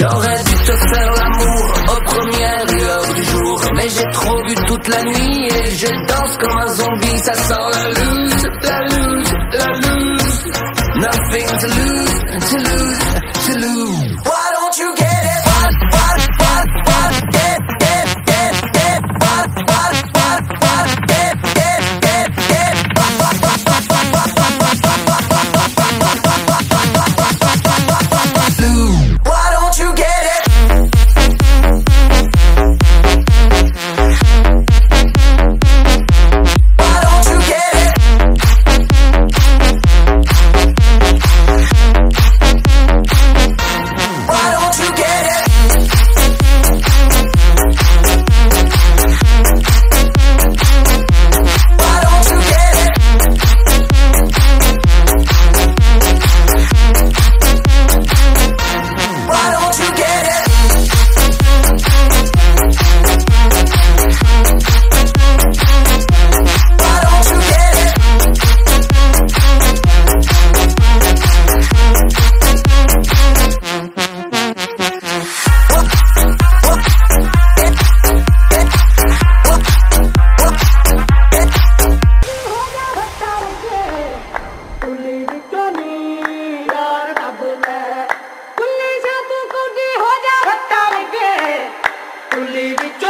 J'aurais dû te faire l'amour aux premières lueurs du jour. Mais j'ai trop bu toute la nuit et je danse comme un zombie Ça sent la loose, la loose, la loose Nothing to lose, to lose, to lose Believe it.